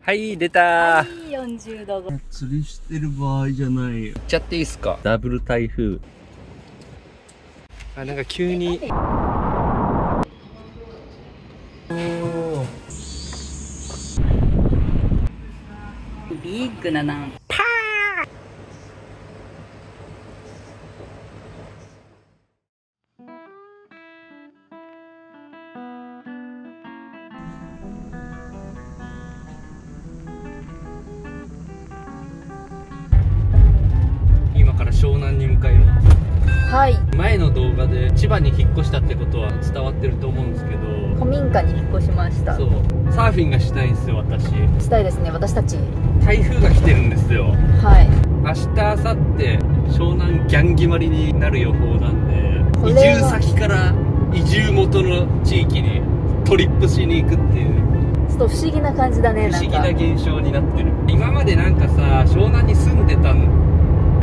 はい、出たはい、40度後。釣りしてる場合じゃないよ。行っちゃっていいっすか？ダブル台風。あ、なんか急に。おービッグななん。伝わってると思うんですけど、古民家に引っ越しました。そう、サーフィンがしたいんですよ、私。したいですね、私たち。台風が来てるんですよ。はい。明日、明後日、湘南ギャン決まりになる予報なんで、移住先から移住元の地域にトリップしに行くっていうちょっと不思議な感じだね、不思議。な現象になってる。今までなんかさ、湘南に住んでた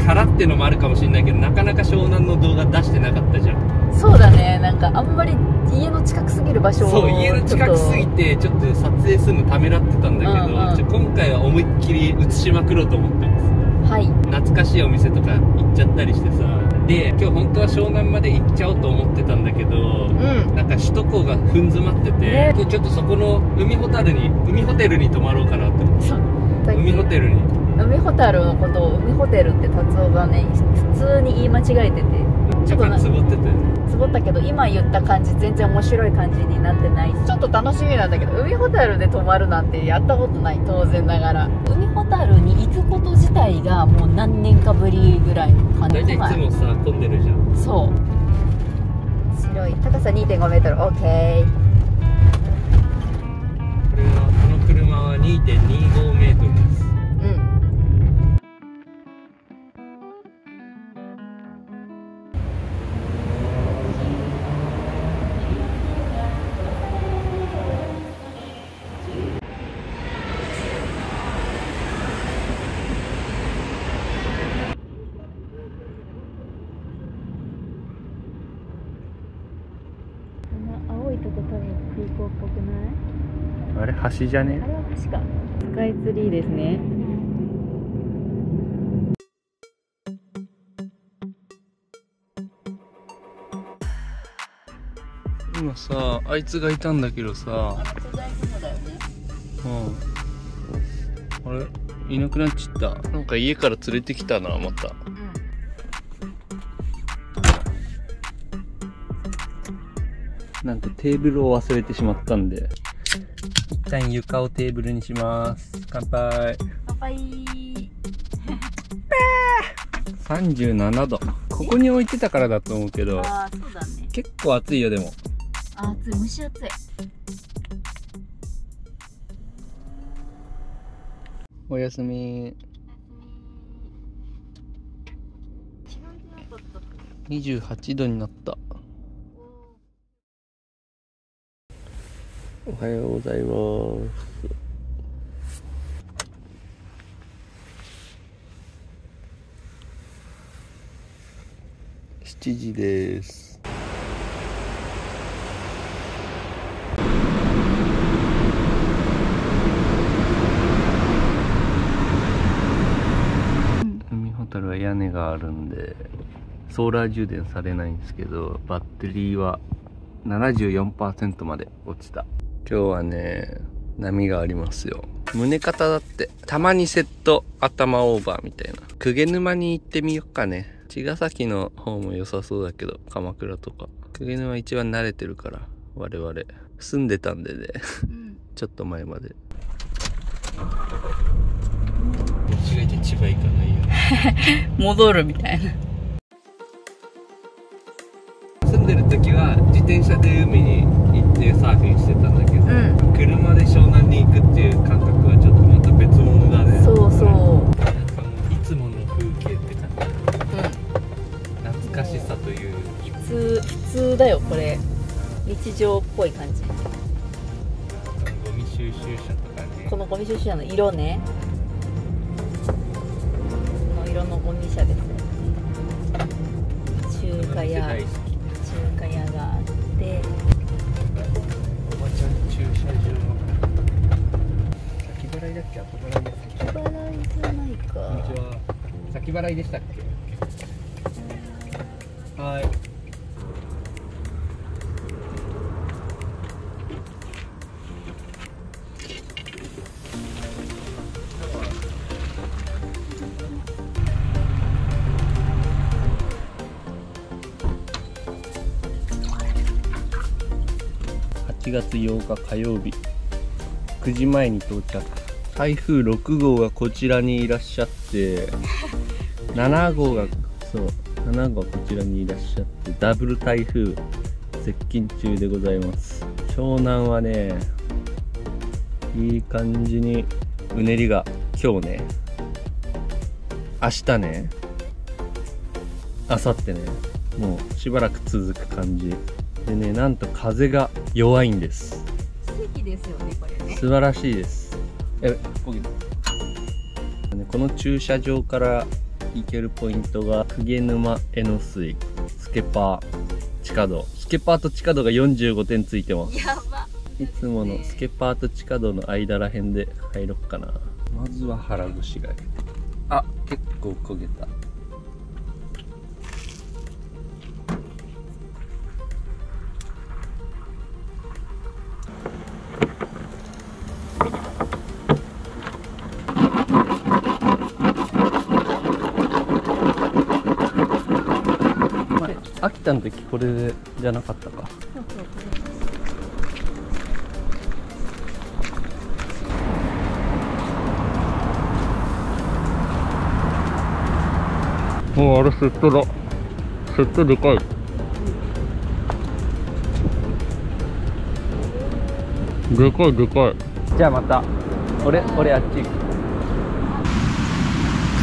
からってのもあるかもしれないけど、なかなか湘南の動画出してなかったじゃん。そうだね、なんかあんまり家の近くすぎる場所を。そう、家の近くすぎて、ちょっと撮影するのためらってたんだけど、うんうんちょ今回は思いっきり映しまくろうと思ってます。はい。懐かしいお店とか行っちゃったりしてさで今日本当は湘南まで行っちゃおうと思ってたんだけど、うん。なんか首都高がふん詰まってて、ね今日ちょっとそこの海ホタルに海ホテルに泊まろうかなって思って。海ホテルに海ホタルのことを海ホテルって達夫がね、普通に言い間違えてて。ちょっとつぼっててつぼったけど今言った感じ全然面白い感じになってないちょっと楽しみなんだけど海ホタルで泊まるなんてやったことない当然ながら。海ホタルに行くこと自体がもう何年かぶりぐらいの感じ大体いつもさ混んでるじゃん。そう。白い。高さ2 5メートル。OK これはこの車は2.25メートルじゃね？あれは確かスカイツリーですね。今さあいつがいたんだけどさ。巨大雲だよねうん。あれ？いなくなっちゃった。なんか家から連れてきたなまた。なんとテーブルを忘れてしまったんで。一旦床をテーブルにします。乾杯。乾杯。37度。ここに置いてたからだと思うけどああそうだね。結構暑いよでも。あ暑い。蒸し暑い。おやすみ。28度になったおはようございます。7時です。海ホタルは屋根があるんでソーラー充電されないんですけどバッテリーは74%まで落ちた。今日はね波がありますよ。胸肩だって。たまにセット頭オーバーみたいな。鵠沼に行ってみよっかね。茅ヶ崎の方も良さそうだけど鎌倉とか。鵠沼一番慣れてるから我々。住んでたんでね。うん。ちょっと前まで。間違えて千葉行かないよ。戻るみたいな。住んでる時は自転車で海に行ってサーフィンしてたんだけど、うん。車で湘南に行くっていう感覚はちょっとまた別物だね。そうそう。なんかもういつもの風景って感じ。うん懐かしさという。普通普通だよこれ。日常っぽい感じ。ゴミ収集車とかね。このゴミ収集車の色ね。この色のゴミ車です中華屋駐車場先払いだっけ？後払いだ先払いじゃないかこんにちは先払いでしたっけはい8月8日火曜日。9時前に到着。台風6号がこちらにいらっしゃって 7号がそう7号はこちらにいらっしゃってダブル台風接近中でございます。湘南はねいい感じにうねりが今日ね明日ね明後日ねもうしばらく続く感じでねなんと風が弱いんです。奇跡ですよねこれね。素晴らしいです。えこげたねこの駐車場から行けるポイントが鵠沼江ノ水。スケパー地下道。スケパーと地下道が45点ついてます。やば。いつものスケパーと地下道の間らへんで入ろっかな。まずは腹ごしらえあ結構焦げた秋田の時これじゃなかったか。もうあれセットだ。セットでかい。でかいでかい。じゃあまた。俺俺あっち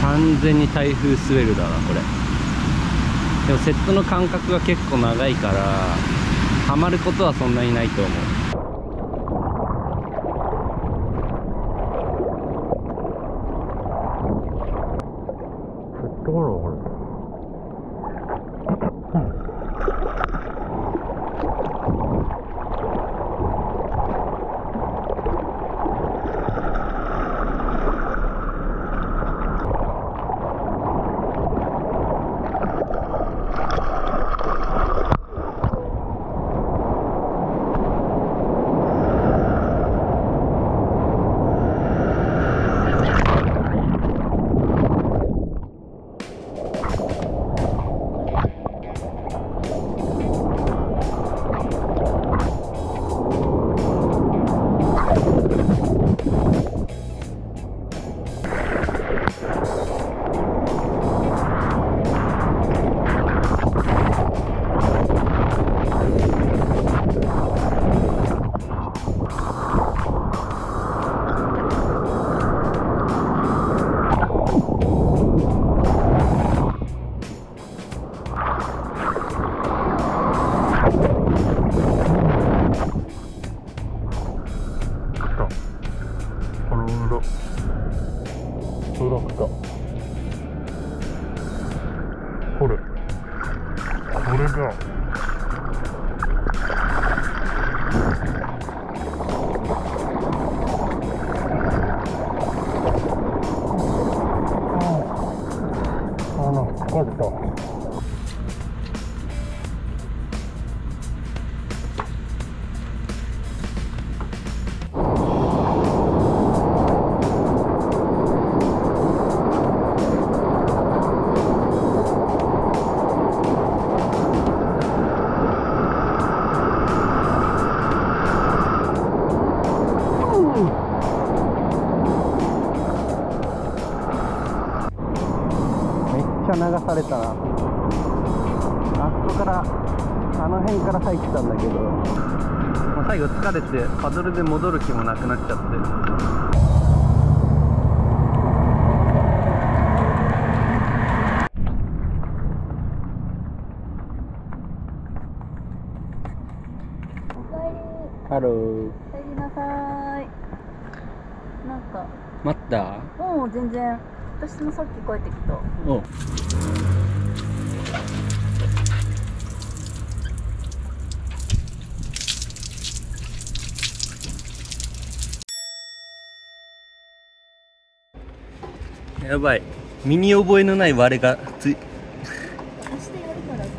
完全に台風スウェルだなこれでもセットの間隔が結構長いからハマることはそんなにないと思う。れたな。あそこからあの辺から入ってたんだけど。もう最後疲れてパドルで戻る気もなくなっちゃって。おかえハロー。り帰りなさい。なんか。待った？もう全然。私もさっき帰ってきた。おやばい。身に覚えのない割れがつい。明日やるからさ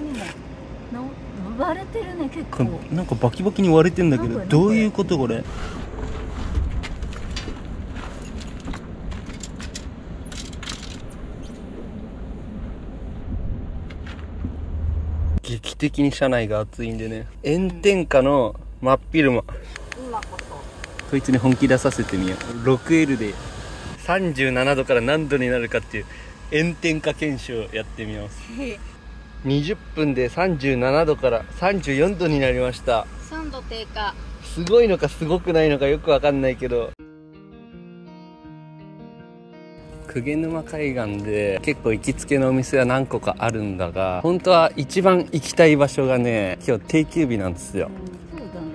にもな割れてるね結こ構れなんかバキバキに割れてんだけどどういうことこれ？劇的に車内が暑いんでね。炎天下の真っ昼間。こいつに本気出させてみよう。6L で37度から何度になるかっていう炎天下検証やってみます。20分で37度から34度になりました。3度低下。すごいのかすごくないのかよくわかんないけど。鵠沼海岸で結構行きつけのお店は何個かあるんだが本当は一番行きたい場所がね今日定休日なんですよ。そうだね。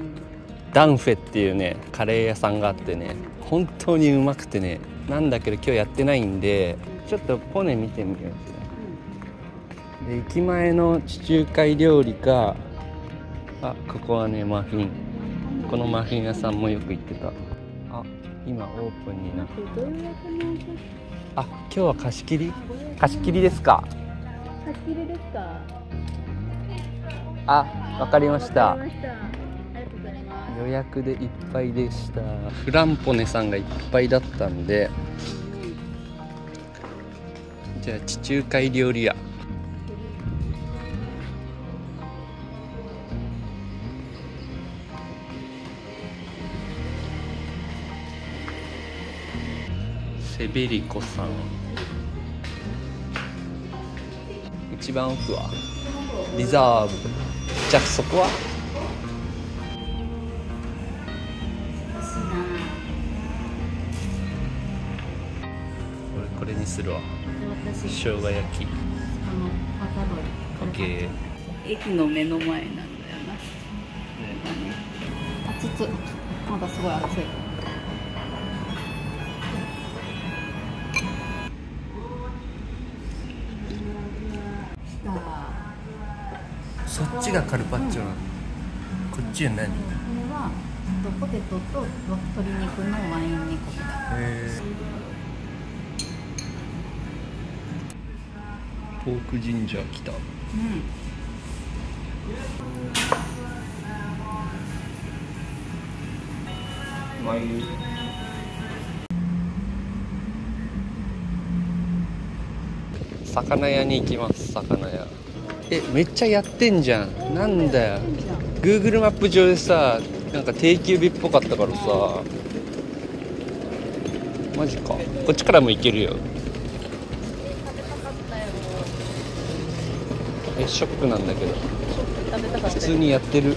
ダンフェっていうねカレー屋さんがあってね本当にうまくてねなんだけど今日やってないんでちょっとポネ見てみよう。で駅前の地中海料理かあここはねマフィン。このマフィン屋さんもよく行ってた。あ今オープンになってあ今日は貸し切り？貸し切りですか？貸し切りですか？あわかりました予約でいっぱいでした。フランポネさんがいっぱいだったんでじゃあ地中海料理屋。セベリコさん。一番奥はリザーブ。じゃあそこは？するわ。私生姜焼き。この若鳥駅の目の前なんだよな。これがね。あつつまだすごい暑い。そっちがカルパッチョなの、こっちは何？これはとポテトと鶏肉のワイン煮込みだ。へポークジンジャー来た。うん魚屋に行きます魚屋。えめっちゃやってんじゃん。なんだよ。Google マップ上でさなんか定休日っぽかったからさ。マジか。こっちからも行けるよ。えショックなんだけど。食べたかった普通にやってる。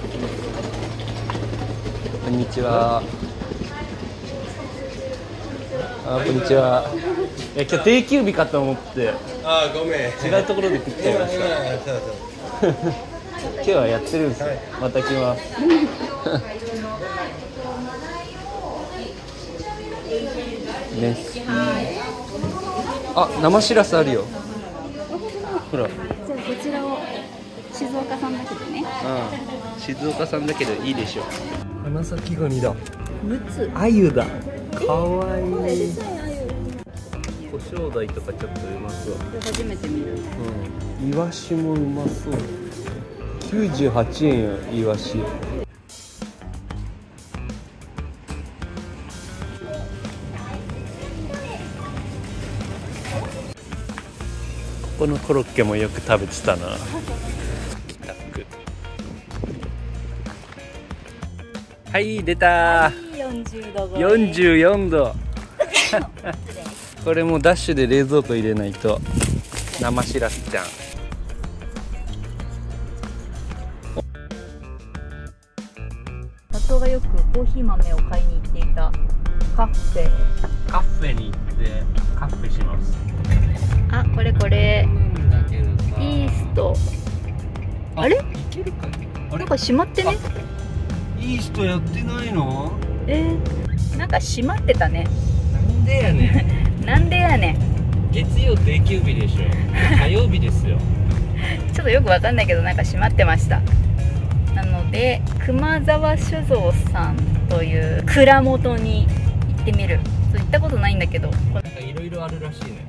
こんにちは。あこんにちは。いや今日定休日かと思って。あーごめん。違うところで食っちゃいました。そうそう今日はやってるんですよ。また来ます。ねあ生しらすあるよ。ほら静岡さんだけでね。うん。静岡さんだけどいいでしょ花咲ガニだ。6つ。あゆだかわいい。胡椒鯛とかちょっとうまそう。初めて見る。うん。イワシもうまそう。98円よイワシ。ここのコロッケもよく食べてたなはい出た。40度超え。44度。これもうダッシュで冷蔵庫入れないと。生しらすちゃん。佐藤がよくコーヒー豆を買いに行っていた。カフェ。カフェに行ってカフェします。あこれこれ。イースト。あれ？いけるかあなんか閉まってね？イーストやってないの？えー、なんか閉まってたね。なんでやね なんでやねん。ん月曜定休日でしょ。火曜日ですよ。ちょっとよくわかんないけどなんか閉まってました。なので熊沢酒造さんという蔵元に行ってみる。行ったことないんだけど。なんかいろいろろあるらしいね。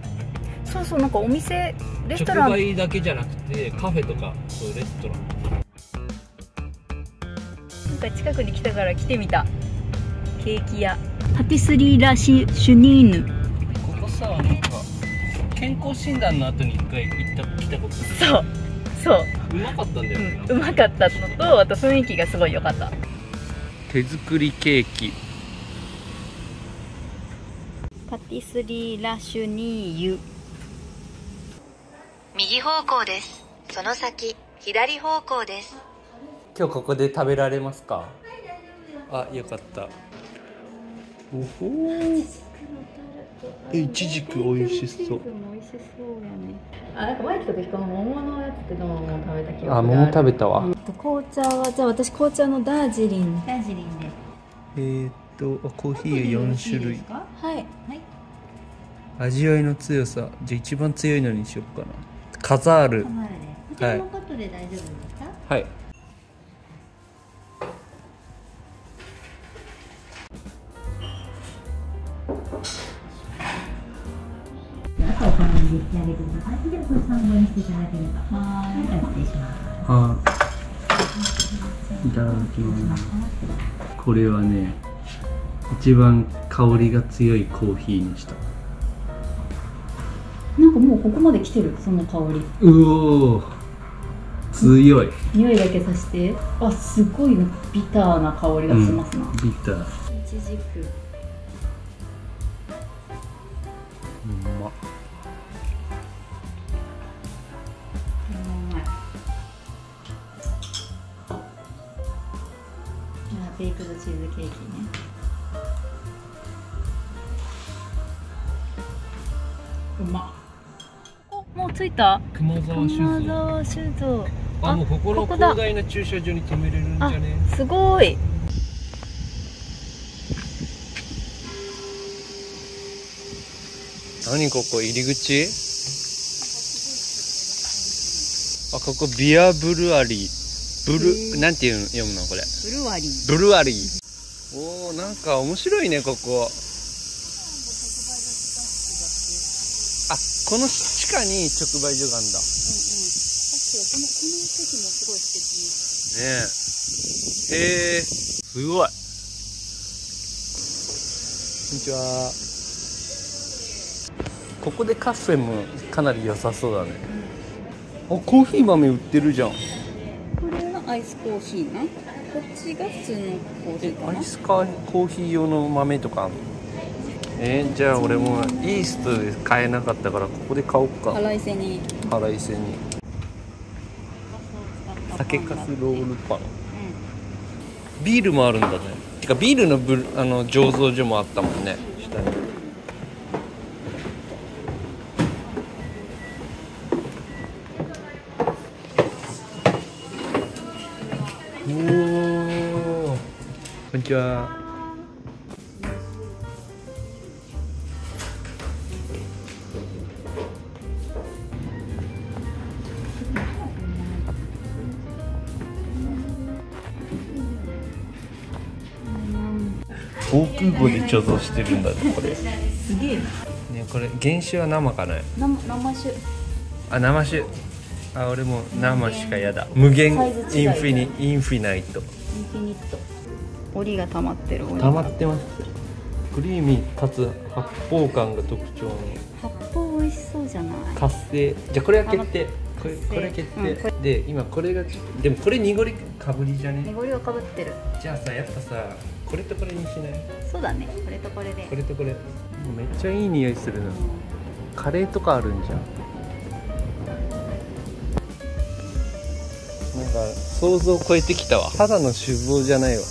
そうそうなんかお店レスト直ラン。売だけじゃなくてカフェとかそういうレストランか近くに来たから来てみた。ケーキ屋。パティスリーラシシュニーヌ。ここさなんか健康診断の後に一回行った来たことそう。そう、うまかったんだよね、うん、うまかったのとあと雰囲気がすごい良かった。手作りケーキ。パティスリーラシュニーユ。右方向です。その先左方向です今日ここで食べられますか？あよかった。おほえいちじく美味しそう。美味しそうやね。あなんか前来た時この桃のやつってどうも食べた記憶があ桃食べたわ、うんと紅茶はじゃあ私紅茶のダージリン。ダージリンで。えー、っとコーヒー4種類。はい。はい。味わいの強さ。じゃあ一番強いのにしようかな。カザール。こちらのカットで大丈夫ですか、はいお好みで引き上げてください。ではこれ参考にしていただければ。はい、失礼します。はいいただきます。これはね一番香りが強いコーヒーにした。なんかもうここまで来てるその香り。うおー。強い。匂いだけさして。あすごいビターな香りがしますな、ビター。いちじくイクドチーズケーキね。うま。おもう着いた？熊沢酒金造沢酒造。あもうここの広大な駐車場に止めれるんじゃあねすごい。何ここ入り口？あここビアブルアリ。ーブルなんていうの読むのこれ？ブルワリー。ブルアリー。おおなんか面白いねここ。あこの地下に直売所があるんだこのこの席もすごい素敵。ねえ。へえ。すごい。こんにちは。ここでカフェもかなり良さそうだね、あコーヒー豆売ってるじゃんアイスコーヒーなこっちが普通のコーヒーアイスコーヒー用の豆とかあるの？えーじゃあ俺もイーストで買えなかったからここで買おうか。腹いせに。腹いせに。酒かすロールパン。ビールもあるんだね。てかビールのブルあの醸造所もあったもんね下におおこんにちは。防空壕で貯蔵してるんだねこれ。すげえねこれ原酒は生かね生生酒。あ生酒。あ俺も生しかやだ。無限インフィニインフィナイト。インフィニット折りが溜まってる溜まってます。クリーミーかつ発泡感が特徴の。発泡美味しそうじゃない？活性じゃあこれは決定。これこれ決定、うんこで今これがちでもこれ濁りかぶりじゃね？濁りがかぶってる。じゃあさやっぱさこれとこれにしない？そうだね。これとこれで。これとこれ。めっちゃいい匂いするな。カレーとかあるんじゃん。なんか想像を超えてきたわ。ただの酒造じゃないわ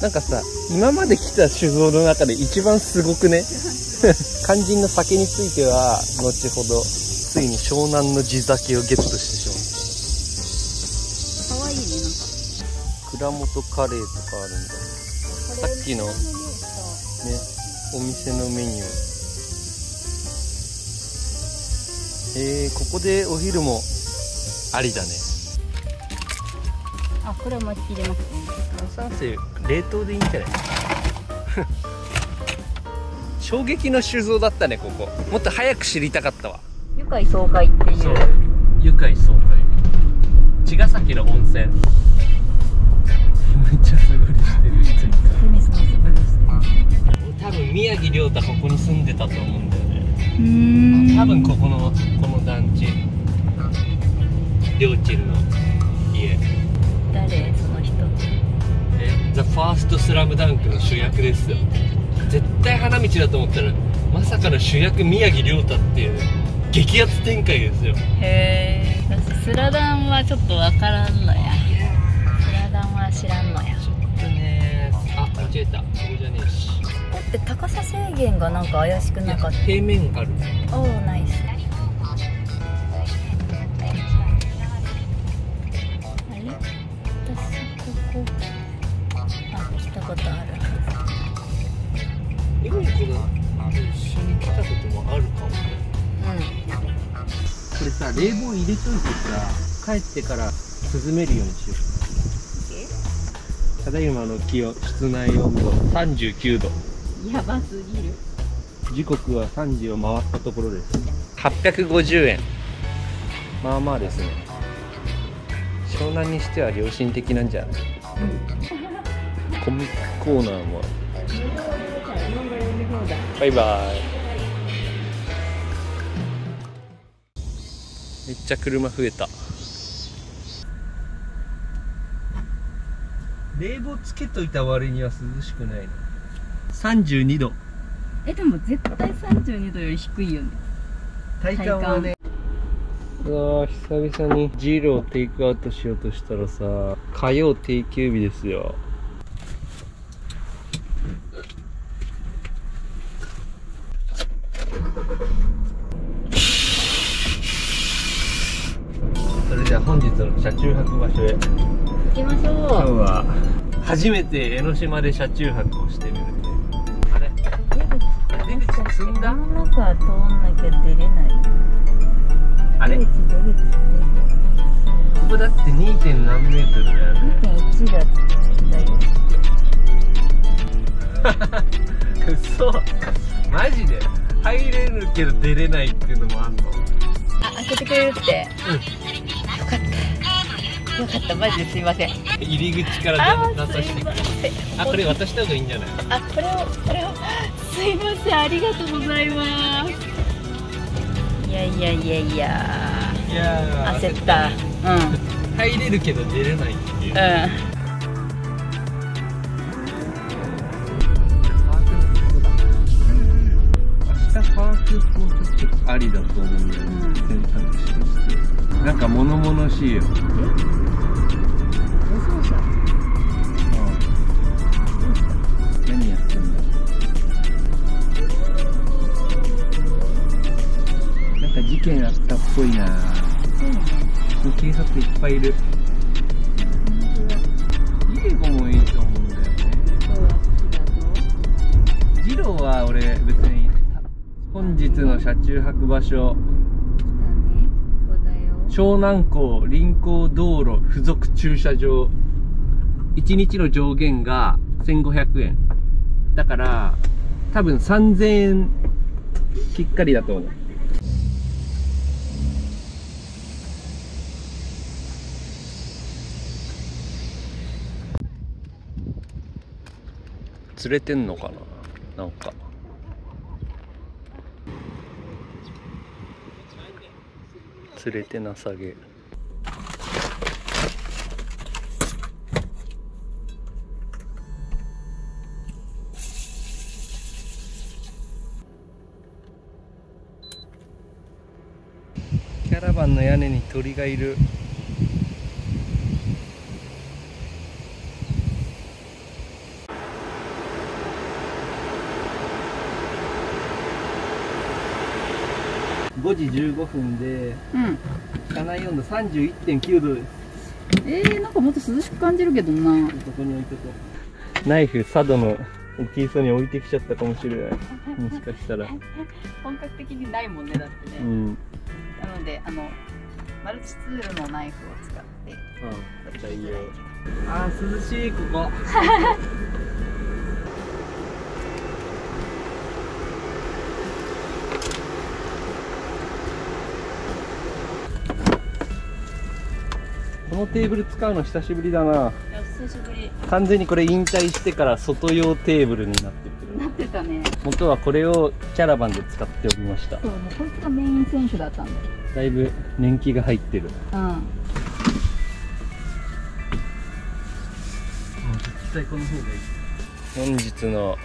なんかさ今まで来た酒造の中で一番すごくね 肝心の酒については後ほどついに湘南の地酒をゲットしてし可愛いねなんか。まう蔵元カレーとかあるんだ。さっきのねお店のメニュー。えー、ここでお昼もありだねあこれは入れます。ね炭酸水冷凍でいいんじゃない？衝撃の酒造だったねここ。もっと早く知りたかったわ。愉快爽快っていう。愉快爽快茅ヶ崎の温泉。めっちゃ素振りしてる人いた。多分宮城亮太ここに住んでたと思うんだよね。多分ここのこの団地。りょーちんの。家誰？その人。えザ・ファーストスラムダンクの主役ですよ。絶対花道だと思ったらまさかの主役宮城亮太っていう激アツ展開ですよ。へえ私スラダンはちょっとわからんのや。スラダンは知らんのや。ちょっとねあ間違えた。ここじゃねえし。だって高さ制限がなんか怪しくなかった？平面ある。おおナイスことあるヨミ子が一緒に来たこともあるかもねうこれさ冷房入れといてさ帰ってから涼めるようにしよう。ただいまの気温室内温度。39度。んやばすぎる。時刻は3時を回ったところです。850円。まあまあですね。湘南にしては良心的なんじゃない？コミックコーナーもバイバイ。めっちゃ車増えた。冷房つけといた割には涼しくないの32度えでも絶対32度より低いよね。体感はね。うわー久々にジーロをテイクアウトしようとしたらさ火曜定休日ですよそれでは本日の車中泊場所へ。行きましょ今日うは初めて江ノ島で車中泊をしてみるねあれ？出口。進んだ？の中通んなきゃ出れない。あれ？出口出口。ここだって 2. 点何メートルだよね2.1だだよ。嘘。マジで？入れるけど出れないっていうのもあんの？あ開けてくれるって。よかった。よかった。マジですいません。入り口から出させてあこれ渡した方がいいんじゃない？あこれをこれを。すいません。ありがとうございます。いやいやいやいや。いやー焦った。うん。入れるけど出れないっていう。うんありだと思うんだよね、選択肢として。なんか物々しいよ。そうじゃ何やってんだ。なんか事件あったっぽいな。警察いっぱいいるの車中泊場所。湘南港臨港道路付属駐車場。1日の上限が1500円。だから多分3000円きっかりだと思う。釣れてんのかな？なんか釣れてなさげ。キャラバンの屋根に鳥がいる。5時15分でうん。車内温度31.9度です。えー、なんかもっと涼しく感じるけどな。ここに置いとこう。ナイフ佐渡の大きいそうに置いてきちゃったかもしれない。もしかしたら。本格的にないもんねだってね、うん。なのであのマルチツールのナイフを使って。うんあー涼しいここ のテーブル使うの久しぶりだな。久しぶり。完全にこれ引退してから外用テーブルになってる。なってたね。元はこれをキャラバンで使っておりました。そうこいつがメイン選手だったんだだいぶ年季が入ってる。うん。絶対この方がいい。本日の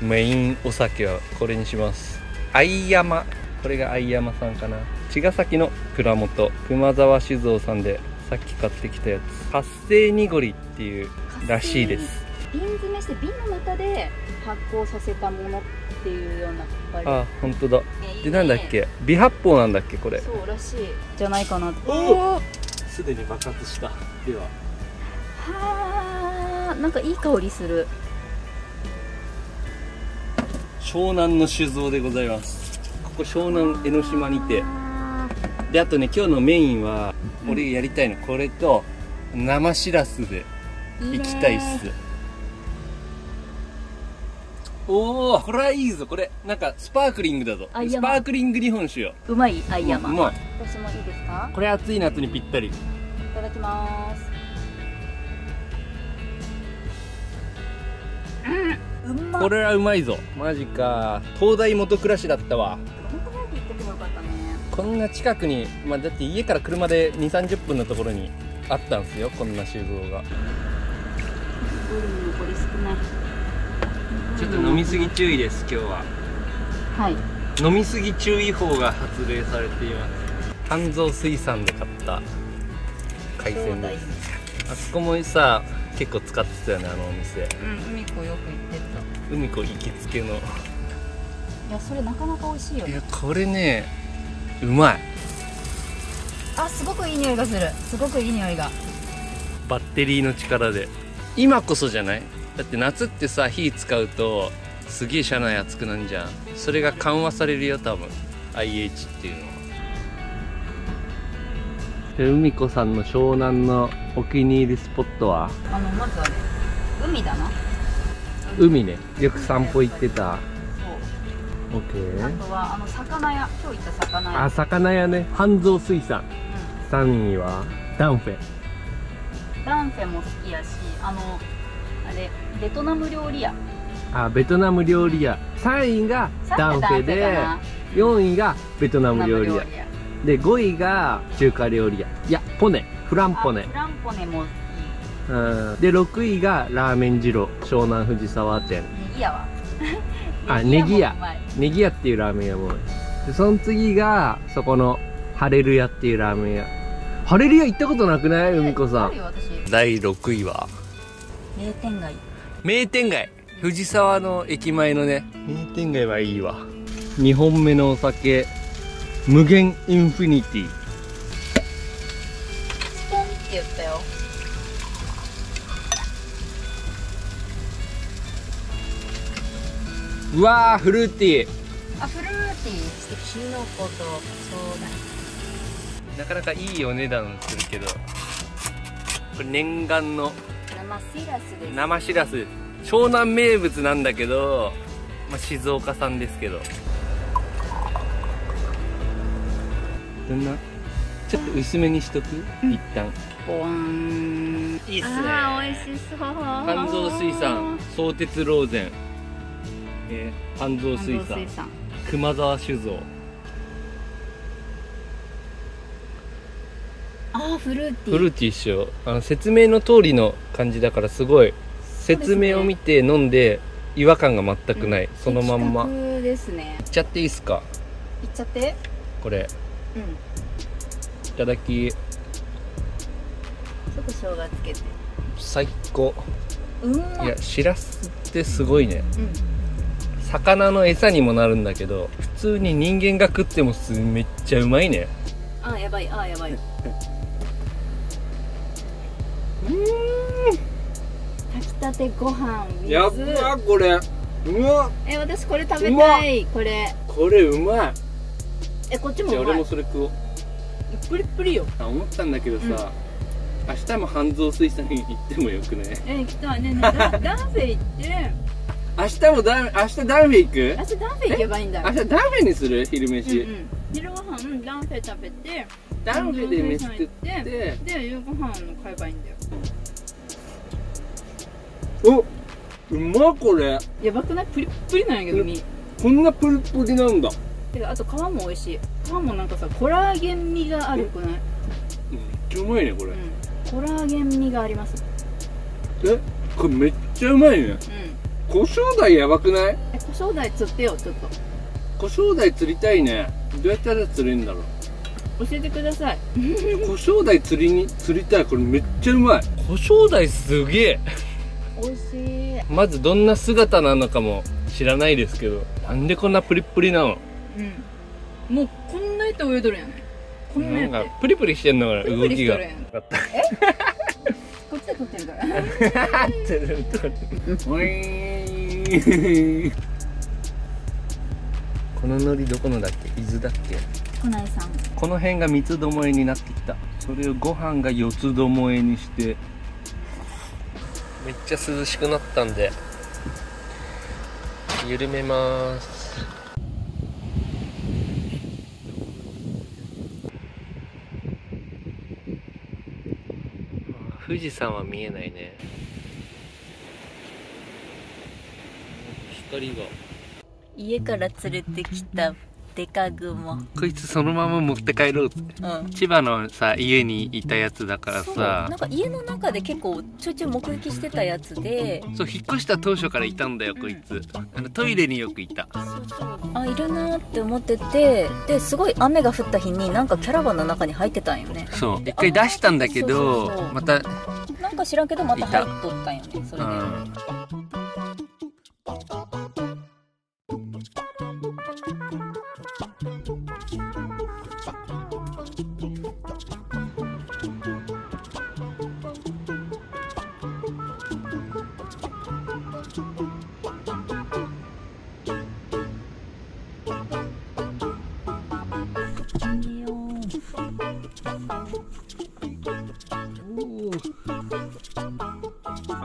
メインお酒はこれにします。相山これが相山さんかな。茅ヶ崎の蔵元熊沢酒造さんでさっき買ってきたやつ。発生濁りっていうらしいです。瓶詰めして瓶の中で発酵させたものっていうような書かれあ本当だ。ねいいでねなんだっけ？微発泡なんだっけこれ。そうらしい。じゃないかなって。おすでに爆発した。では。はあなんかいい香りする。湘南の酒造でございます。ここ湘南江ノ島にて。あであとね今日のメインは俺やりたいのこれと生しらすでー。行きたいっす。おおこれはいいぞ。これなんかスパークリングだぞ。スパークリング日本酒よ。うまい？アイヤマ。うまい。私もいいですか？これ暑い夏にぴったり。いただきます。うん。うまっ。これはうまいぞ。マジか。東大元暮らしだったわこんな近くに、まあ、だって家から車で2 3 0分のところにあったんですよこんな酒造が。ちょっと飲みすぎ注意です今日は。はい。飲みすぎ注意報が発令されています。半蔵水産で買った海鮮だですあそこもさ結構使ってたよねあのお店。うん海子よく行って海子行きつけの。たいやそれなかなか美味しいよいやこれねうまい。あすごくいい匂いがする。すごくいい匂いが。バッテリーの力で。今こそじゃない？だって夏ってさ火使うとすげえ車内熱くなんじゃん。それが緩和されるよ多分。IH っていうのは。海子さんの湘南のお気に入りスポットは？あのまずはね海だな。海ね。よく散歩行ってたそう OK あとはあの魚屋。今日行った魚屋。あ魚屋ね。半蔵水産。3位はダンフェ。うんダンフェも好きやしあのあれベトナム料理屋。あベトナム料理屋。3位がダンフェでダンフェかな。4位がベトナム料理屋。で5位が中華料理屋。いやポネ。フランポネ。あフランポネもいいうん。で6位がラーメン二郎。湘南藤沢店。ネギ屋はあネギ屋ネギ屋。っていうラーメン屋もでその次がそこのハレル屋っていうラーメン屋。ハレル屋行ったことなくない？海子さん。第6位は？名店街。名店街。藤沢の駅前のね。名店街はいいわ。2本目のお酒。無限インフィニティうわーフルーティー。あフルーティー。してキノコとそうだなかなかいいお値段するけど。これ念願の。生シラスです。生しらす。湘南名物なんだけど、まあ、静岡産ですけど。どんな？ちょっと薄めにしとく、一旦。ボワン。いいっすね。あー美味しそう。半蔵水産相鉄ローゼン、えー、半蔵水産。熊沢酒造。あーフルーティー。フルーティーっしょあの説明の通りの感じだからすごい説明を見て飲んで違和感が全くない、そのまんま。ですね。ちゃっていいっすか？いっちゃって。これ。うん。いただき。ちょっと生姜つけて。最高。うんまいやしらすってすごいね。うん魚の餌にもなるんだけど普通に人間が食ってもすめっちゃうまいね。あーやばい。あーやばい。炊きたてご飯水。これ。うまえ私これ食べたい。これ。これうまい。えこっちもじゃあ俺うまい。もそれ食おう。プリップリよ。あ思ったんだけどさ、明日も半蔵水産に行ってもよくねえ行きたい。ねえねえダダン行って明日もダン明日ダンフェ行く明日ダンフェ行けばいいんだよ。明日ダンフェにする？昼飯、うんうん。昼ご飯ダンフェ食べて。ダンフで飯食って。でで夕ご飯の買えばいいんだよ。おうまっこれ。やばくない？プリップリなんやけど身。こんなプリプリなんだ。てかあと皮も美味しい。皮もなんかさコラーゲン味があるくない？めっちゃうまいねこれ、うん。コラーゲン味があります。えこれめっちゃうまいね。うん胡椒ダイやばくない？え胡椒ダイ釣ってよちょっと。胡椒ダイ釣りたいね。どうやったら釣れるんだろう？教えてください。胡椒ダイ釣りに釣りたい。これめっちゃうまい。胡椒ダイすげえ。美味しい。まずどんな姿なのかも知らないですけどなんでこんなプリップリなの？うん。もうこんなやって泳いどるやん。こんななんやって。かプリプリしてんのかなプリプ動きがリしとるやん。こっちで撮ってるから。おい この海苔どこのだっけ？伊豆だっけ？こないさん。この辺が三つどもえになってきた。それをご飯が四つどもえにして。めっちゃ涼しくなったんで。緩めます。富士山は見えないね光が。家から連れてきたデカグモ。こいつそのまま持って帰ろうって。うん。千葉のさ家にいたやつだからさ。なんか家の中で結構ちょいちょい目撃してたやつで。そう引っ越した当初からいたんだよこいつ。あのトイレによくいた。あいるなって思ってて。ですごい雨が降った日になんかキャラバンの中に入ってたんよね。そう。一回出したんだけそうそうどそう。またなんか知らんけどまた。入っとったんよねそれで、うん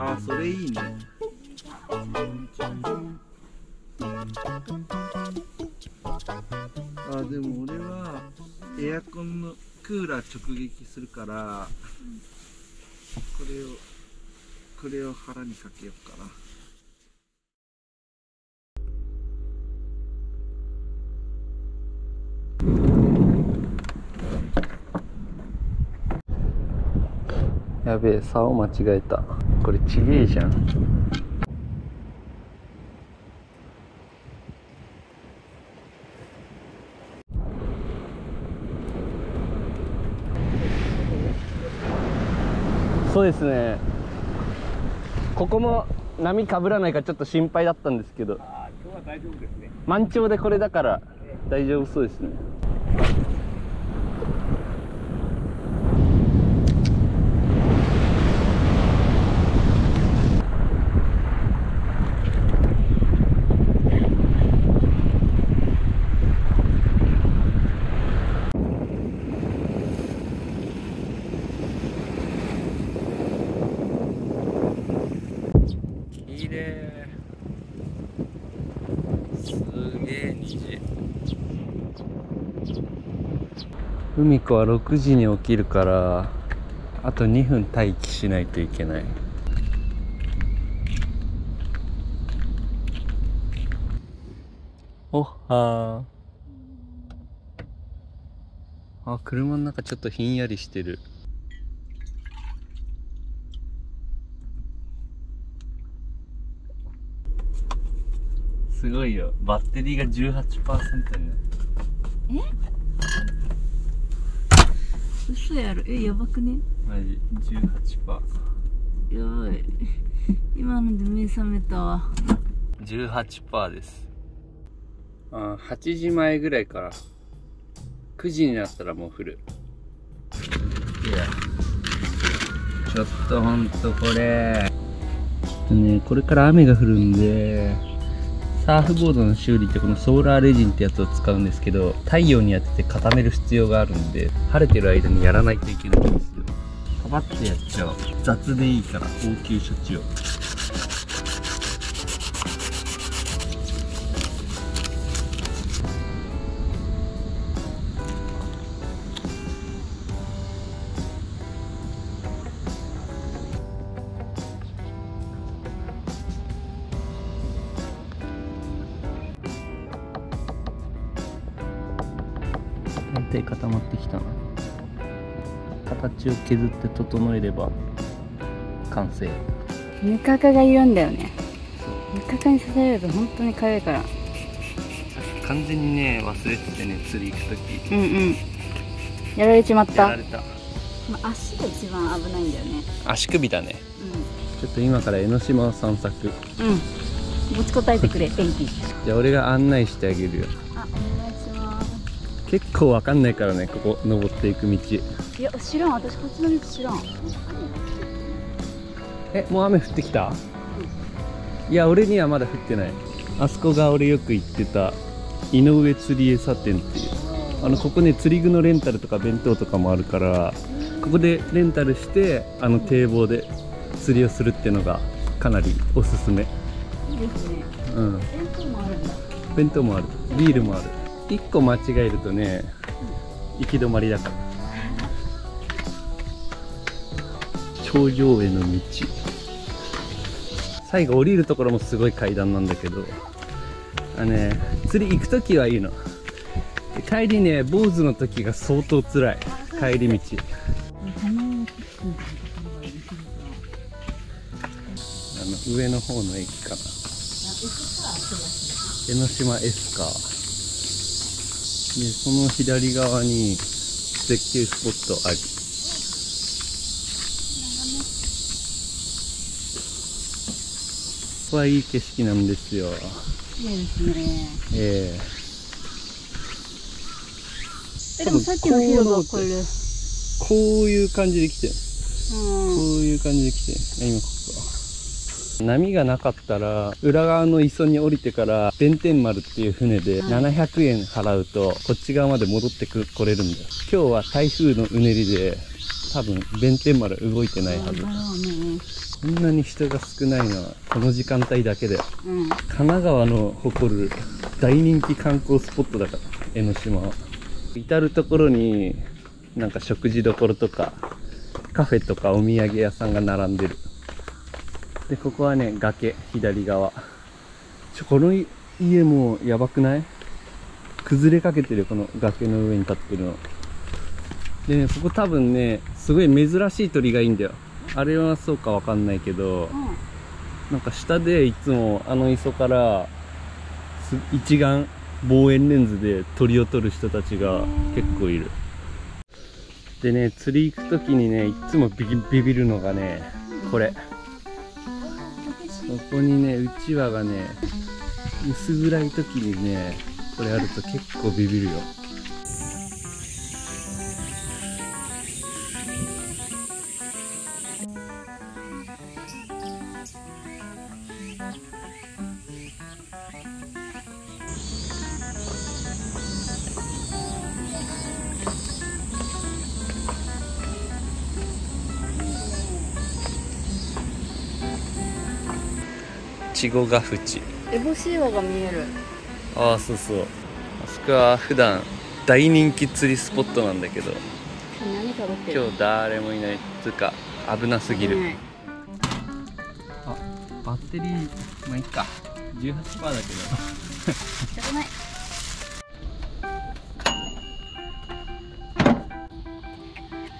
あそれいいねあでも俺はエアコンのクーラー直撃するからこれをこれを腹にかけようかな。やべえ竿間違えた。これちげえじゃん。そうですね。ここも波かぶらないかちょっと心配だったんですけど。今日は大丈夫ですね。満潮でこれだから大丈夫そうですね海子は6時に起きるからあと2分待機しないといけない。おっはー。あ車の中ちょっとひんやりしてる。すごいよ。バッテリーが18%になる嘘やろ。えやばくね？マジ。18%やばい。今ので目覚めたわ。18%です。あ8時前ぐらいから。9時になったらもう降る。いや。ちょっとほんとこれ。ねこれから雨が降るんでサーフボードの修理ってこのソーラーレジンってやつを使うんですけど太陽に当てて固める必要があるんで晴れてる間にやらないといけないんですよ。パパッてやっちゃう。雑でいいから応急処置を。削って整えれば完成。味覚がいるんだよね。味覚にさせると本当に痒いから。完全にね忘れててね釣り行く時。うんうん。やられちまった。やられた。まあ足が一番危ないんだよね。足首だね。ちょっと今から江ノ島を散策。うん。うん持ちこたえてくれ 天気じゃあ俺が案内してあげるよ。あお願いします。結構わかんないからねここ登っていく道いや知らん。私こっちの道知らん。えもう雨降ってきた？いや俺にはまだ降ってない。あそこが俺よく行ってた井上釣り餌店っていう。あのここね釣り具のレンタルとか弁当とかもあるからここでレンタルしてあの堤防で釣りをするっていうのがかなりおすすめ。いいですね。うん。弁当もあるんだ。弁当もある。ビールもある。1個間違えるとね行き止まりだから頂上への道。最後降りるところもすごい階段なんだけど。あね釣り行く時はいいの。帰りね坊主の時が相当辛い。帰り道。あの上の方の駅かな。江ノ島エスカでその左側に絶景スポットあり。ここはいい景色なんですよ。いいですね。ええ。えでもさっきの広場はこれで。こういう感じで来てる。うん。こういう感じで来てあ今ここ。波がなかったら裏側の磯に降りてから弁天丸っていう船ではい700円払うとこっち側まで戻ってく来れるんだよ。今日は台風のうねりで多分弁天丸動いてないはずこんなに人が少ないのはこの時間帯だけだようん神奈川の誇る大人気観光スポットだから江ノ島は。至る所になんか食事どころとかカフェとかお土産屋さんが並んでる。でここはね崖左側。ちょこの家もやばくない？崩れかけてるこの崖の上に立ってるの。でねそこ多分ねすごい珍しい鳥がいいんだよ。あれはそうかわかんないけど、なんか下でいつもあの磯からす一眼望遠レンズで鳥を撮る人たちが結構いる。でね釣り行く時にねいつもビビビビるのがねこれ。ここにねうちわがね薄暗い時にねこれあると結構ビビるよ稚児ヶ淵エボシ岩が見える。ああそうそう。あそこは普段大人気釣りスポットなんだけど。何食べてる？今日誰もいない。つうか危なすぎる、ねあバッテリーまあいいか。18%だけど。仕方ない。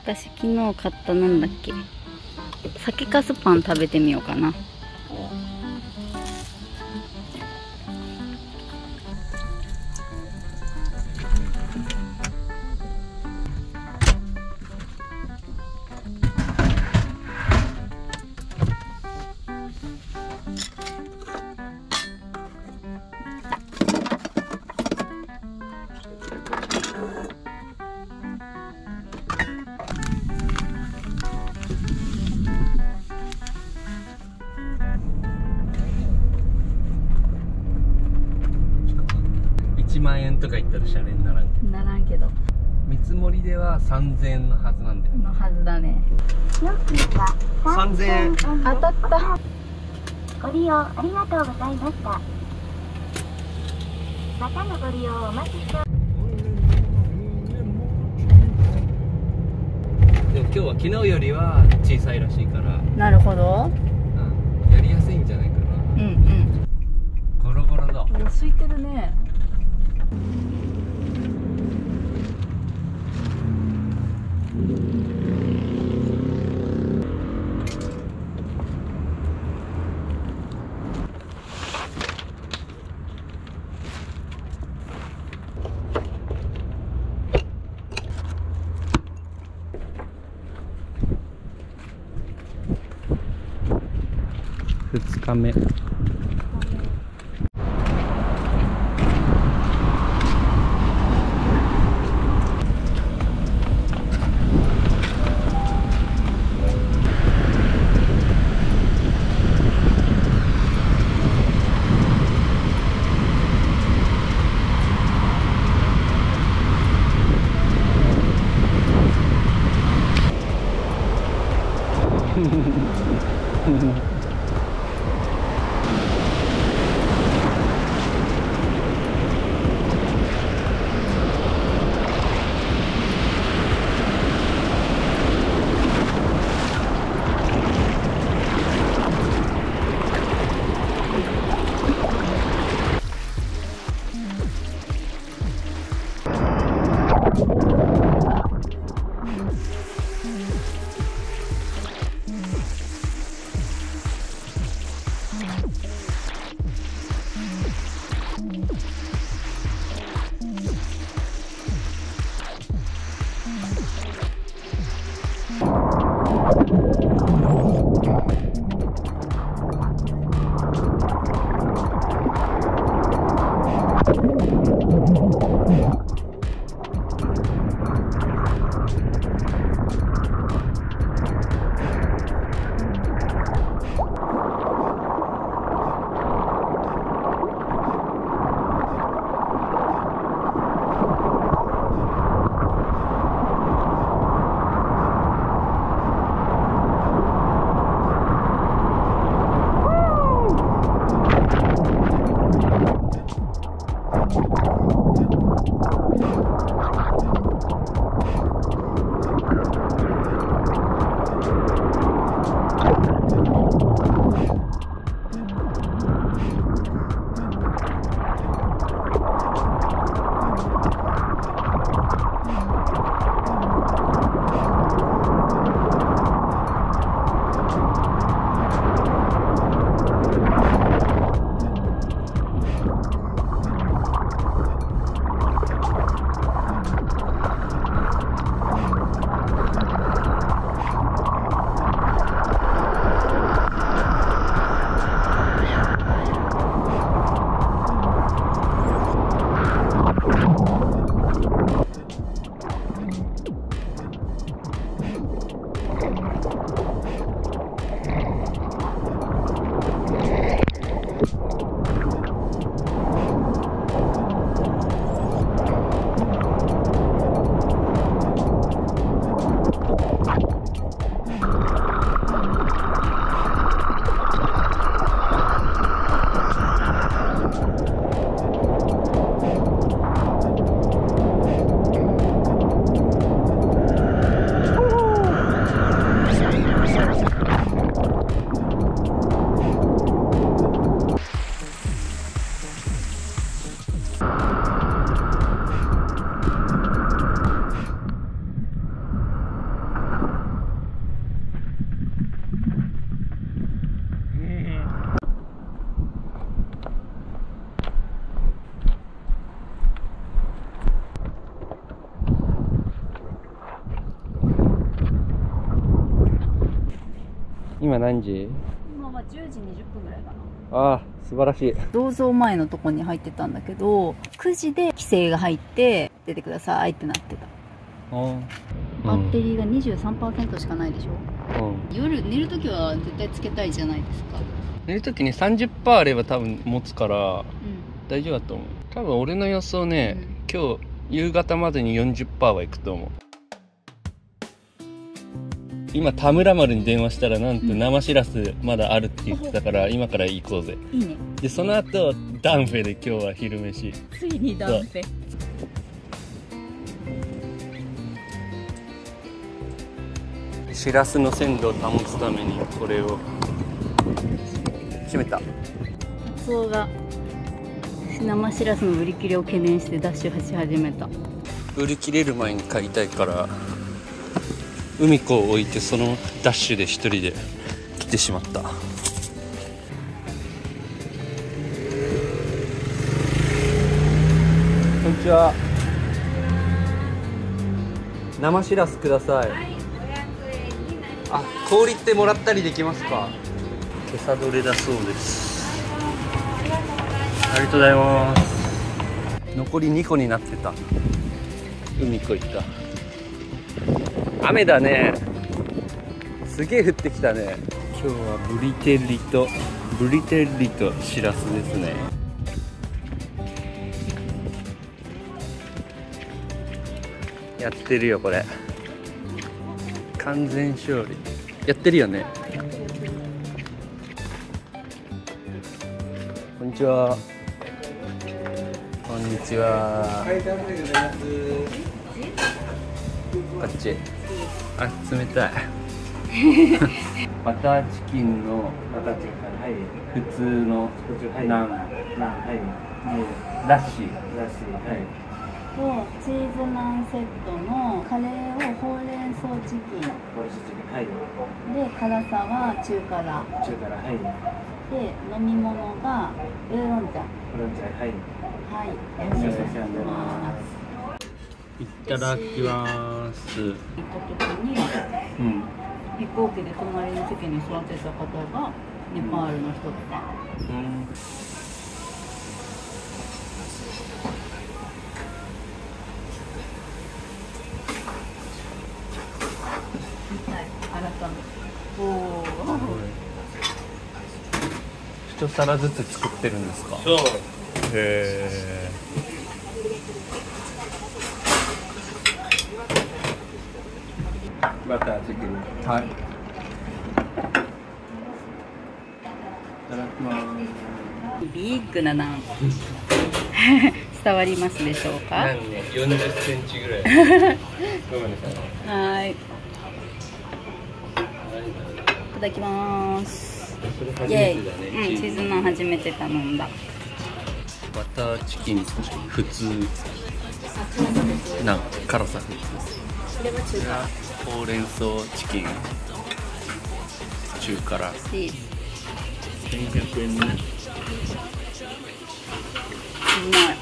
私昨日買ったなんだっけ？酒かすパン食べてみようかなサメ何時？今は10時20分ぐらいかな。ああ素晴らしい。銅像前のとこに入ってたんだけど9時で規制が入って出てくださいってなってた。バッテリーが23%しかないでしょ、うん。夜寝るときは絶対つけたいじゃないですか。寝るときに30%あれば多分持つからうん。大丈夫だと思う。多分俺の予想ね、今日夕方までに40%はいくと思う今田村丸に電話したらなんとうん。生しらすまだあるって言ってたから今から行こうぜ。いいね。でその後ダンフェで今日は昼飯。ついにダンフェ。しらすの鮮度を保つためにこれを閉めたカツオが生しらすの売り切れを懸念してダッシュし始めた。売り切れる前に買いたいから海子を置いてそのダッシュで一人で来てしまった。こんにちは。生しらすください。あ氷ってもらったりできますか？今朝どれだそうです。ありがとうございます。残り2個になってた。海こ行った雨だね。すげえ降ってきたね。今日はブリテリとブリテリとシラスですね。やってるよこれ。完全勝利。やってるよね。こんにちは。こんにちは。こっちあ冷たい。バターチキンの普通のナン。ラッシー。ラッシーはい。とチーズナンセットのカレーをほうれん草チキン。はい。で辛さは中辛。中からはい。で飲み物がウーロン茶。これじゃはい。はい。お願いしますいただきます。行った時にうん飛行機で隣の席に座ってた方がネパールの人とか。一皿ずつ作ってるんですかそうへバターチキン。えはい。いただきます。ビッグなナン。伝わりますでしょうか？何ね40センチぐらい。ごめんなさい。はい。いただきます。それ初イェイ。めてだねうん、チーズナン初めて頼んだ。バターチキン普通なん辛さ。これは中ほうれん草チキン中辛。華チーズ1100円ねうまい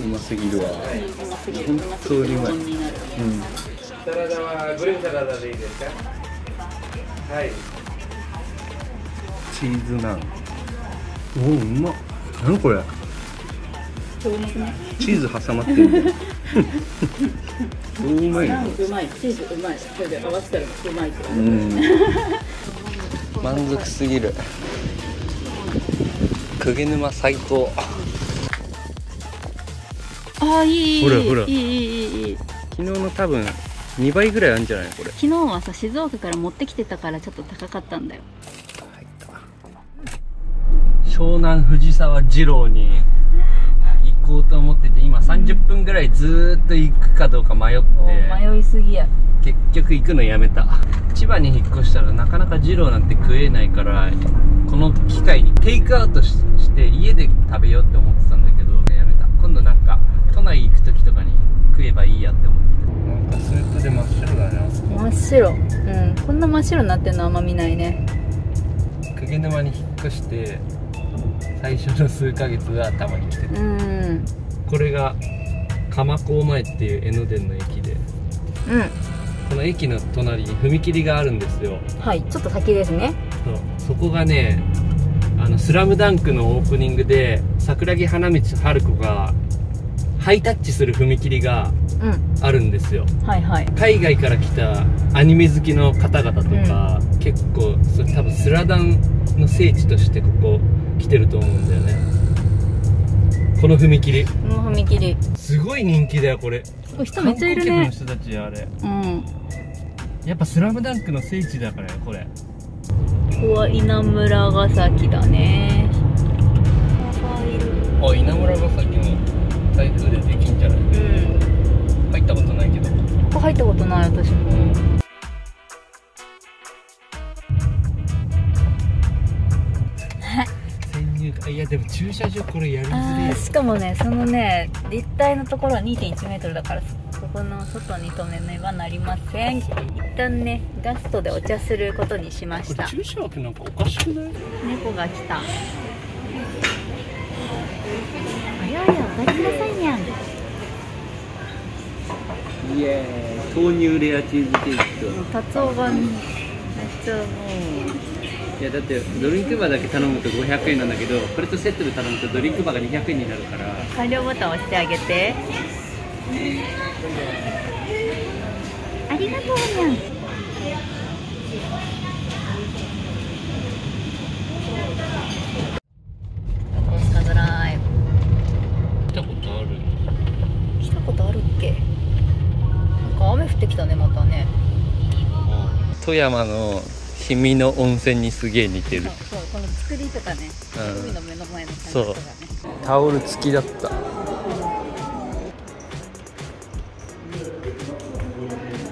うますぎるわ。本当にうまいうん。サラダはグリーンサラダでいいですか？はい。チーズナン。おおうまっ何これ？チーズ挟まってる うまいチーズうまい。これで合わせたらうまい満足すぎる。釘沼最高あいいほらほらいい。いいいい昨日の多分2倍ぐらいあるんじゃない？これ。昨日はさ静岡から持ってきてたからちょっと高かったんだよ。湘南藤沢二郎に行こうと思ってて今30分ぐらいずーっと行くかどうか迷って。迷いすぎや。結局行くのやめた。千葉に引っ越したらなかなか二郎なんて食えないからこの機会にテイクアウトしして家で食べようって思ってたんだけどやめた。今度なんか都内行く時とかに食えばいいやって思って。なんかスープで真っ白だね真っ白。うん。こんな真っ白になってんのあんま見ないね。鵠沼に引っ越して最初の数ヶ月はたまに来てたうん。これが蒲港前っていう江ノ電の駅で。うん。この駅の隣に踏切があるんですよ。はいちょっと先ですね。そう。そこがね「あのスラムダンクのオープニングで桜木花道春子がハイタッチする踏切がうん。あるんですよ。はいはい。海外から来たアニメ好きの方々とか、結構それ多分スラダンの聖地としてここ来てると思うんだよね。この踏切。この踏切。すごい人気だよこれ。人めっちゃいるね。観光客の人たちあれ。うん。やっぱスラムダンクの聖地だからよこれ。ここは稲村ヶ崎だね。あ稲村ヶ崎の台風でできんじゃない？うん。入ったことないけど。ここ入ったことない私も。潜入いやでも駐車場これやりづあれえーしかもねそのね立体のところは2 1メートルだからそこの外に止めねばなりません。一旦ねガストでお茶することにしました。これ駐車枠なんかおかしくない？猫が来た。あややお帰りなさいにゃん。イエーイ豆乳レアチーズケーキと。タツオがめっちゃもういやだってドリンクバーだけ頼むと500円なんだけどこれとセットで頼むとドリンクバーが200円になるから。完了ボタン押してあげて。ありがとうにゃん。コスカドライブ。来たことある？来たことあるっけ？なんか雨降ってきたねまたね。富山の氷見の温泉にすげえ似てる。そうこの作りとかねうん。海の目の前の感じそうとかね。タオル付きだった。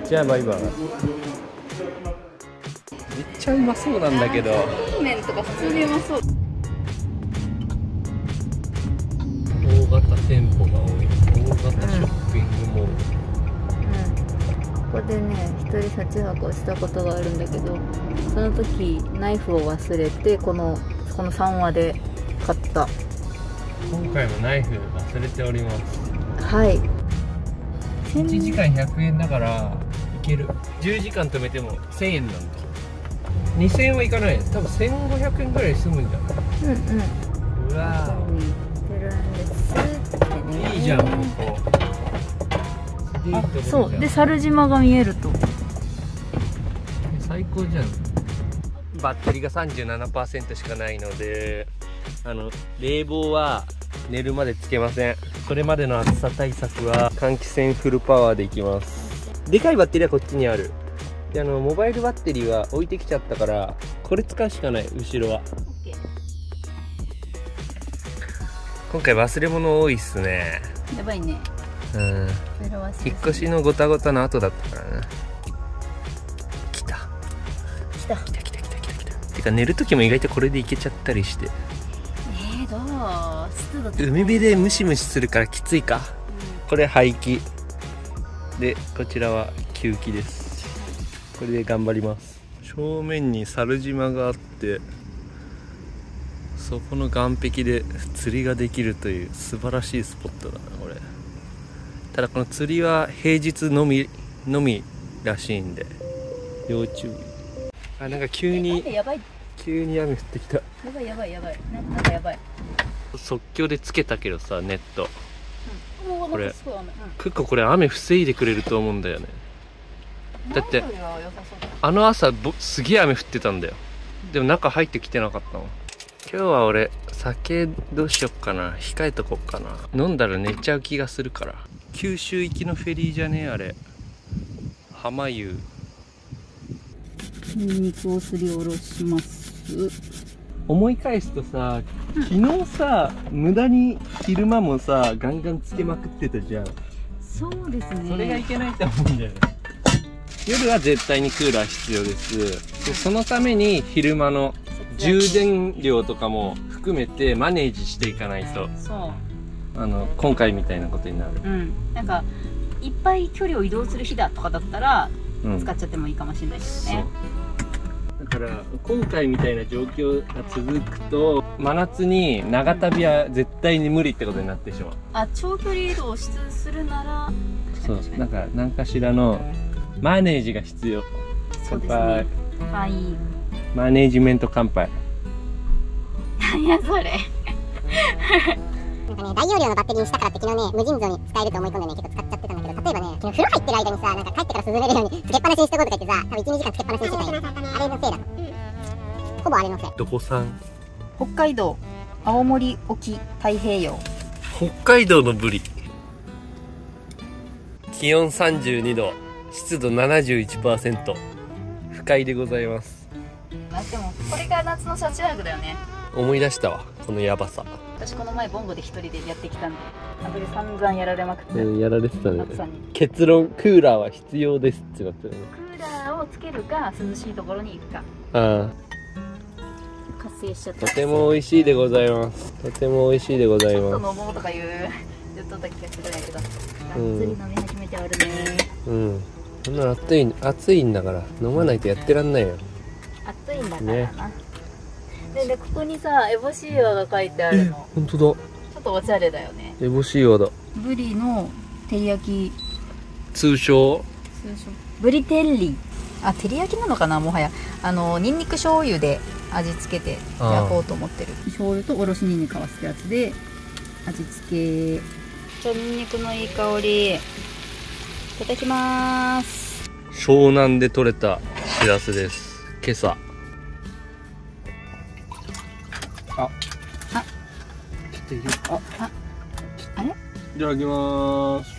じゃあバイバイ。めっちゃうまそうなんだけど。ラーメンとか普通にうまそう。大型店舗が多い。大型ショッピングモール、ここでね一人車中泊をしたことがあるんだけどその時ナイフを忘れてこのこの3話で買った。今回もナイフ忘れております。はい。1時間100円だからいける。10時間止めても1000円なんだ2000円はいかない多分1500円ぐらいで済むんじゃない？うんうん。うわここにてるんですってね。いいじゃんここそう。で猿島が見えると。最高じゃん。バッテリーが37%しかないのであの冷房は寝るまでつけません。これまでの暑さ対策は換気扇フルパワーでいきます。でかいバッテリーはこっちにある。であのモバイルバッテリーは置いてきちゃったからこれ使うしかない。後ろは。今回忘れ物多いっすね。やばいねうん。引っ越しのごたごたの後だったからね来た。来た。来た。来た。来た。来た。来た。てか寝る時も意外とこれでいけちゃったりして。えー、どう？湿度海辺でムシムシするからきついか。これ排気。でこちらは吸気です。これで頑張ります。正面に猿島があってそこの岸壁で釣りができるという素晴らしいスポットだなただこの釣りは平日のみのみらしいんで要注意。あなんか急に急に雨降ってきた。やばいやばいやばい。ななんかやばい。即興でつけたけどさネット。もうこれなん。結構これ雨防いでくれると思うんだよね。うんだってあの朝ぼすげえ雨降ってたんだよ。でも中入ってきてなかったの。今日は俺酒どうしよっかな？控えとこっかな。飲んだら寝ちゃう気がするから。九州行きのフェリーじゃねえ？あれ。浜湯。ニンニクをすりおろします。思い返すとさ昨日さ無駄に昼間もさガンガンつけまくってたじゃん。そうですね。それがいけないと思うんだよね。夜は絶対にクーラー必要です。でそのために昼間の充電量とかも含めてマネージしていかないと。そあの今回みたいなことになる、ううん。なんかいっぱい距離を移動する日だとかだったらうん。使っちゃってもいいかもしれないですね、だから今回みたいな状況が続くと真夏に長旅は絶対に無理ってことになってしまう。あ長距離移動しするならそう。なんか何かしらのマネージが必要。そうですね。はい。マネージメント乾杯何やそれ。なんかね、大容量のバッテリーにしたからって昨日ね、無尽蔵に使えると思い込んでね、結構使っちゃってたんだけど、例えばね、昨日風呂入ってる間にさ、なんか帰ってから涼めるようにつけっぱなしにしとこうとか言ってさ、多分1、2時間つけっぱなしにしてたんよ。あれのせいだと。ほぼあれのせい。どこさん？北海道青森沖太平洋。北海道のブリ。気温32度湿度71%不快でございます。あでもこれが夏の車中泊だよね思い出したわこのヤバさ、私この前ボンゴで一人でやってきたんであそれ散々やられまくって、うん、やられてたね。結論クーラーは必要ですってなってるね。クーラーをつけるか涼しいところに行くか。あ活性しちゃっあた。とても美味しいでございます。とても美味しいでございちょっとま飲もうとか言う言っとった気がするんやけど。がっつうんり飲み始めておるね。すうん。そんな暑い暑いんだから飲まないとやってらんないよ。暑いんだからな、ででここにさエボシーワが書いてあるの。本当だ。ちょっとおしゃれだよね。エボシーワだ。ブリの照り焼き。通称。ブリテッリ。あ照り焼きなのかなもはや。あのニンニク醤油で味付けて焼こうと思ってる。醤油とおろしニンニク合わせたやつで味付け。じゃあニンニクのいい香り。いただきます。湘南で採れたしらすです。今朝といる。あああれ？いただきます。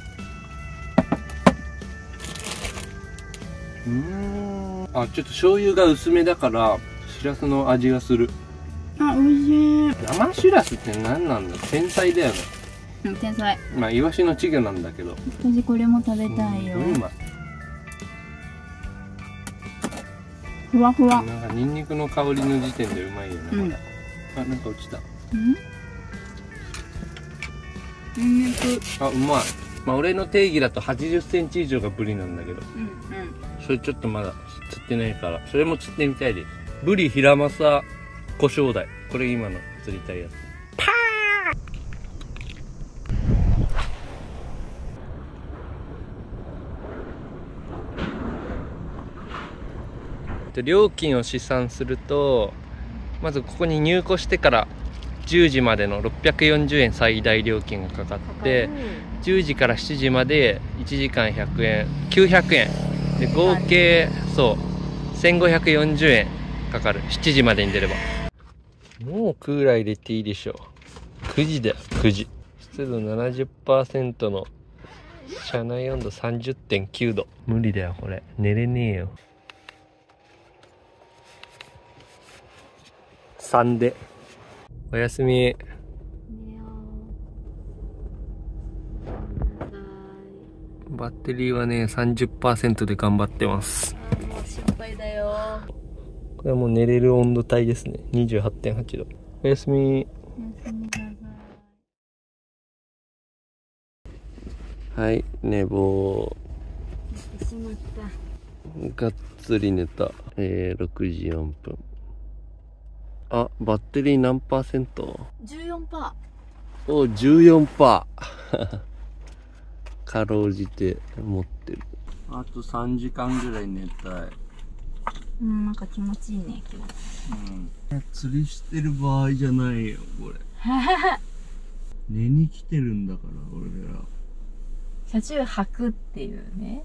うーん。あちょっと醤油が薄めだからしらすの味がする。あ美味しい。生しらすって何なんだ？天才だよね。うん天才。まあイワシの稚魚なんだけど。私これも食べたいよ。うんうまい。ふわふわ。なんかニンニクの香りの時点でうまいよね、うん。あなんか落ちたニンニクあうまい。まあ俺の定義だと8 0センチ以上がブリなんだけど。うんうん。それちょっとまだ釣ってないから。それも釣ってみたいです。ブリヒラマサ胡椒鯛これ今の釣りたいやつ。で料金を試算するとまずここに入庫してから10時までの640円最大料金がかかって10時から7時まで1時間100円900円。で合計そう1540円かかる。7時までに出れば。もうクーラー入れていいでしょ。う9時だよ9時。湿度70%の車内温度30.9度。無理だよこれ。寝れねえよ。3でおやすみ。バッテリーはね30%で頑張ってます。もう心配だよ。これはもう寝れる温度帯ですね。28.8度。おやすみ。はい寝坊。しまった。がっつり寝た。えー、6時4分あバッテリー何パーセント？14パお14パー。かろうじて持ってる。あと3時間ぐらい寝たい。ーうんなんか気持ちいいね気持ちうん釣りしてる場合じゃないよこれ。寝に来てるんだから俺ら。車中泊っていうね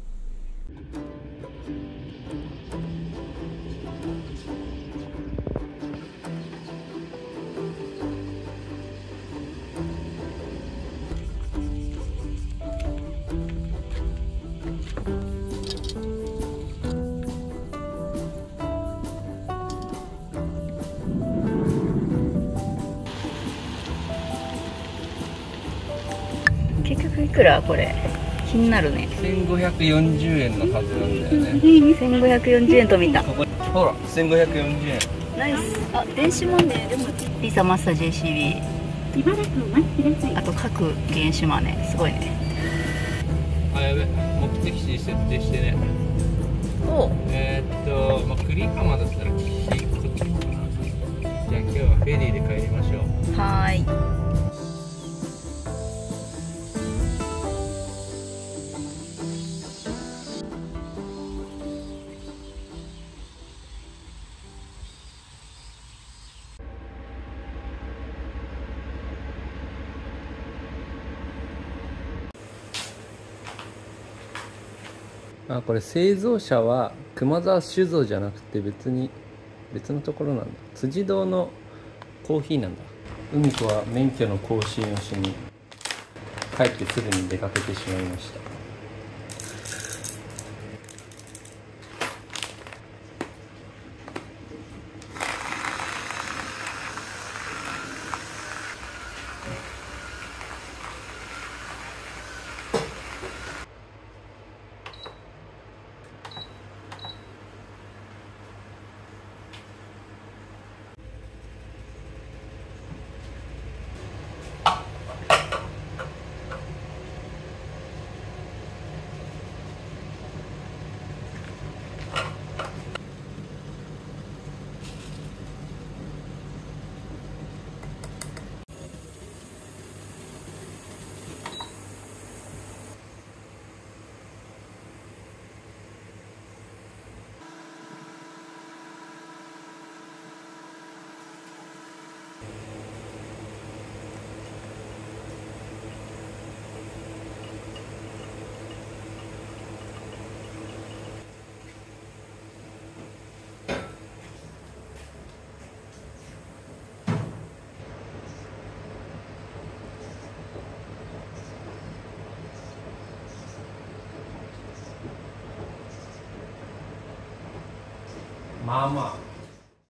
くらこれ？気になるね。1540円のはずなんだよね。1540円と見た。ほら1540円。ナイス。あ電子マネー。でもビザマスター JCB しばらくお待ちくださいあと各電子マネー。すごいね。あやべ。目的地設定してね。お。えー、っと、まあ、栗浜だったら岸こっちかな。じゃあ今日はフェリーで帰りましょう。はーいあこれ製造者は熊沢酒造じゃなくて別に別のところなんだ。辻堂のコーヒーなんだ。海子は免許の更新をしに帰ってすぐに出かけてしまいました。